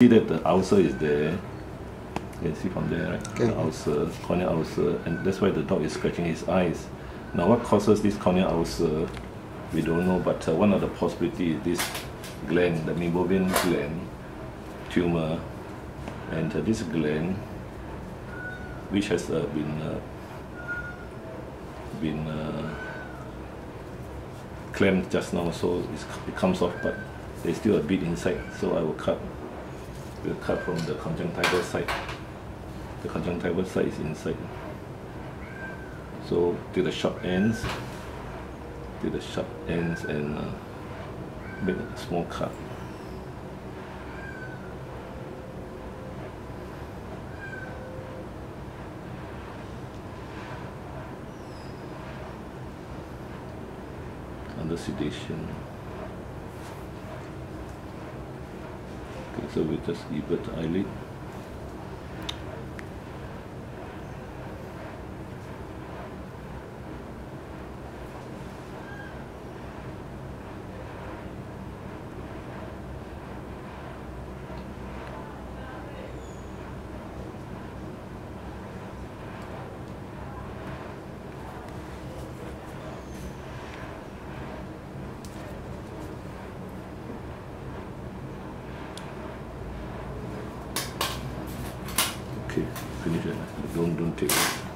see that the ulcer is there. You can see from there, right? Okay. The ulcer, corneal ulcer, and that's why the dog is scratching his eyes. Now, what causes this corneal ulcer? We don't know, but uh, one of the possibilities is this gland, the meibomian gland tumor, and uh, this gland, which has uh, been uh, been uh, clamped just now, so it's, it comes off, but there's still a bit inside. So I will cut. We'll cut from the conjunctival side. The conjunctival side is inside. So to the sharp ends, to the sharp ends, and uh, make a small cut. under sedation. So we just invert the eyelid. Okay, finish it. Don't don't take it.